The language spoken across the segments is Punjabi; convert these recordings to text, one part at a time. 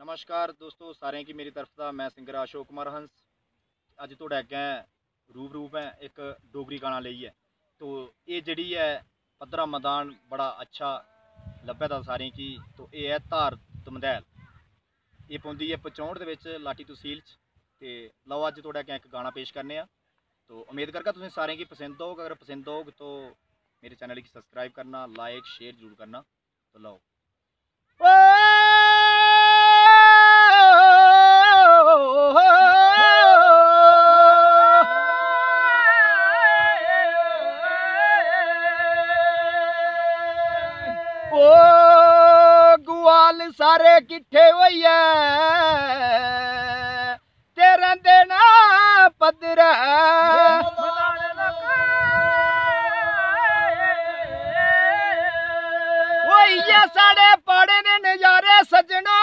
ਨਮਸਕਾਰ ਦੋਸਤੋ, ਸਾਰਿਆਂ ਕੀ ਮੇਰੀ ਤਰਫ ਦਾ, ਮੈਂ ਸਿੰਗਰ ਅਸ਼ੋਕ ਕੁਮਾਰ ਹੰਸ। ਅੱਜ ਤੁਹਾਡੇ ਅੱਗੇ ਰੂਪ ਰੂਪ ਹੈ, ਇੱਕ ਡੋਗਰੀ ਗਾਣਾ ਲਈ ਹੈ। ਤੋ ਇਹ ਜਿਹੜੀ ਹੈ, ਪੱਧਰਾ ਮੈਦਾਨ ਬੜਾ ਅੱਛਾ ਲੱਭਿਆ ਤਾਂ ਸਾਰਿਆਂ ਕੀ, ਤੋ ਇਹ ਹੈ ਧਾਰ ਤਮਦੈਲ ਇਹ ਪਉਂਦੀ ਹੈ 65 ਦੇ ਵਿੱਚ ਲਾਟੀ ਤਹਿਸੀਲ 'ਚ। ਤੇ ਲਓ ਅੱਜ ਤੁਹਾਡੇ ਅੱਗੇ ਇੱਕ ਗਾਣਾ ਪੇਸ਼ ਕਰਨੇ ਆ। ਤੋ ਉਮੀਦ ਕਰਦਾ ਤੁਸੀਂ ਸਾਰਿਆਂ ਕੀ ਪਸੰਦ ਹੋਊਗਾ। ਅਗਰ ਪਸੰਦ ਹੋਊਗਾ, ਤੋ ਮੇਰੇ ਚੈਨਲ ਕੀ ਸਬਸਕ੍ਰਾਈਬ ਕਰਨਾ ਲਾਈਕ ਸ਼ੇਅਰ ਜ਼ਰੂਰ ਕਰਨਾ। ਤੋ ਲਓ। ਓ ਗੁਆਲ ਸਾਰੇ ਕਿੱਥੇ ਹੋਈਐ? ਤੇਰੇ ਦੇ ਨਾ ਪਦਰਾ ਇਹ ਸਾਡੇ ਪਾੜੇ ਦੇ ਨਜ਼ਾਰੇ ਸਜਣਾ।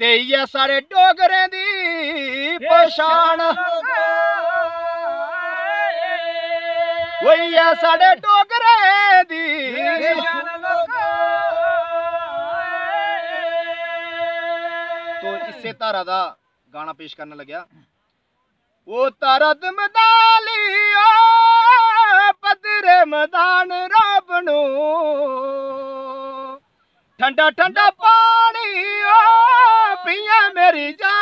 ਤੇ ਇਹ ਸਾਡੇ ਡੋਗਰੇ ਦੀ ਪਛਾਣ। ਓਏ ਇਹ ਸਾਡੇ ਡੋਗਰੇ ਦੀ। ਤੋ ਇਸੇ ਧਾਰਾ ਦਾ ਗਾਣਾ ਪੇਸ਼ ਕਰਨ ਲੱਗਿਆ। ਉਹ ਤਰਦ ਮਦਾਲੀਆ ਪਦਰੇ ਮਦਾਨ ਰੱਬ ਨੂੰ। ਠੰਡਾ ਠੰਡਾ ਪਾਣੀ ਓ ਪੀਆ ਮੇਰੀ ਜਾਨ।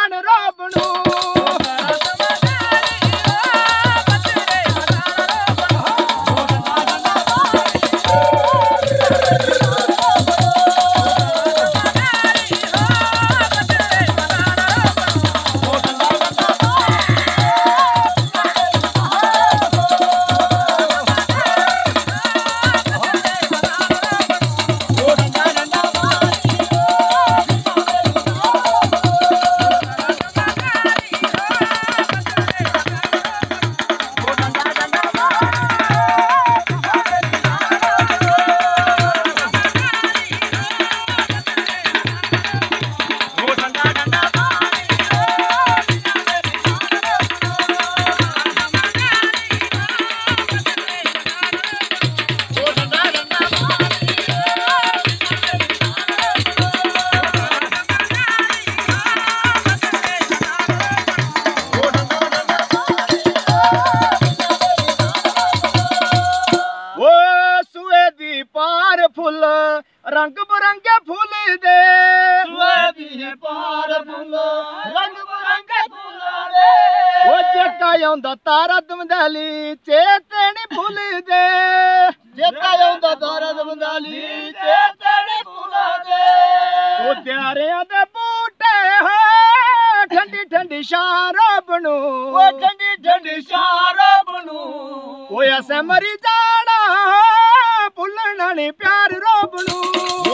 ਦੀ ਪਾਰ ਫੁੱਲ ਰੰਗ ਬਰੰਗੇ ਫੁੱਲ ਦੇ। ਸੂਏ ਦੀ ਪਾਰ ਫੁੱਲ ਰੰਗ ਬਰੰਗੇ ਫੁੱਲਾਂ ਦੇ। ਓ ਜੱਟਾ ਆਉਂਦਾ ਤਾਰਾ ਦਮਦਲੀ ਚੇਤੇ ਨੀ ਭੁੱਲਦੇ ਜੇਤਾ ਆਉਂਦਾ ਦਰਦ ਬੰਦਾਲੀ ਚੇਤੇ ਫੁੱਲਾਂ ਦੇ। ਓ ਤਿਆਰਿਆਂ ਦੇ ਬੂਟੇ ਹੋ ਠੰਡੀ ਠੰਡੀ ਸ਼ਾਂ ਰੱਬ ਨੂੰ ਉਹ ਠੰਡੀ ਠੰਡੀ ਸ਼ਾਰਬ ਨੂੰ ਓਏ ਅਸੇ ਮਰੀ ਜਾਣਾ ਭੁੱਲਣਾ ਪਿਆਰ ਰੱਬ ਨੂੰ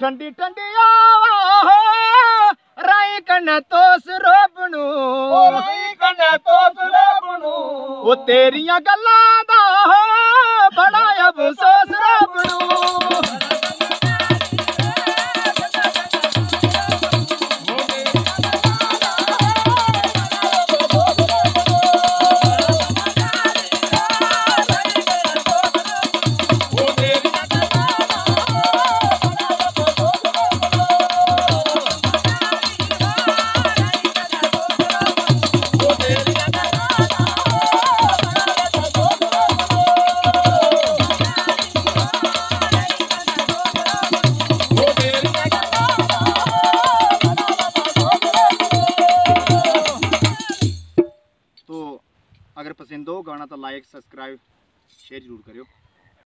ਠੰਡੀ ਠੰਡੀ ਆ ਰਾਈ ਕਨ ਤੋਸ ਰੱਬ ਨੂੰ ਉਹ ਵੀ ਕੰਨੇ ਤੋਸ ਰੱਬ ਨੂੰ ਓ ਤੇਰੀਆਂ ਗੱਲਾਂ ਦਾ ਬੜਾ ਅਫਸੋਸ ਰੱਬ ਨੂੰ ਤਾਂ ਲਾਈਕ ਸਬਸਕ੍ਰਾਈਬ ਸ਼ੇਅਰ ਜ਼ਰੂਰ ਕਰਿਓ।